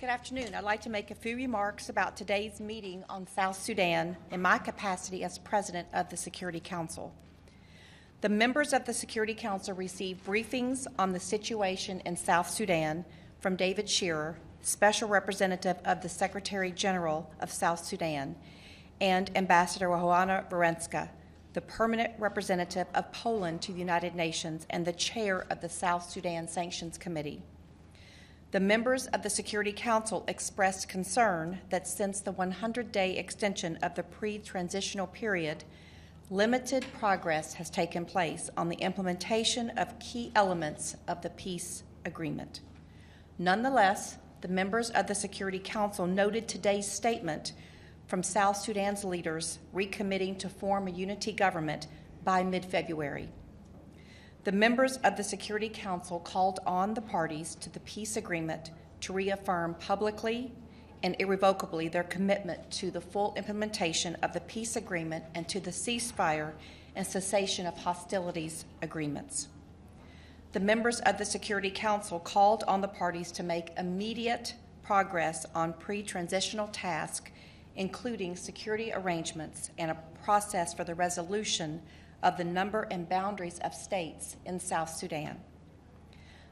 Good afternoon. I'd like to make a few remarks about today's meeting on South Sudan in my capacity as President of the Security Council. The members of the Security Council received briefings on the situation in South Sudan from David Shearer, Special Representative of the Secretary General of South Sudan, and Ambassador Joanna Wronecka, the permanent representative of Poland to the United Nations and the chair of the South Sudan Sanctions Committee. The members of the Security Council expressed concern that since the 100 day extension of the pre transitional period, limited progress has taken place on the implementation of key elements of the peace agreement. Nonetheless, the members of the Security Council noted today's statement from South Sudan's leaders recommitting to form a unity government by mid February. The members of the Security Council called on the parties to the peace agreement to reaffirm publicly and irrevocably their commitment to the full implementation of the peace agreement and to the ceasefire and cessation of hostilities agreements. The members of the Security Council called on the parties to make immediate progress on pre transitional tasks, including security arrangements and a process for the resolution of the number and boundaries of states in South Sudan.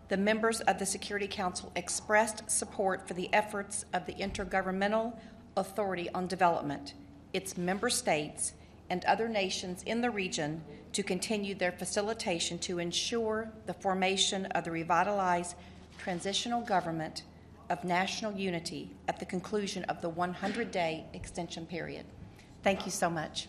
The members of the Security Council expressed support for the efforts of the Intergovernmental Authority on Development, its member states, and other nations in the region to continue their facilitation to ensure the formation of the revitalized transitional government of national unity at the conclusion of the 100 day extension period. Thank you so much.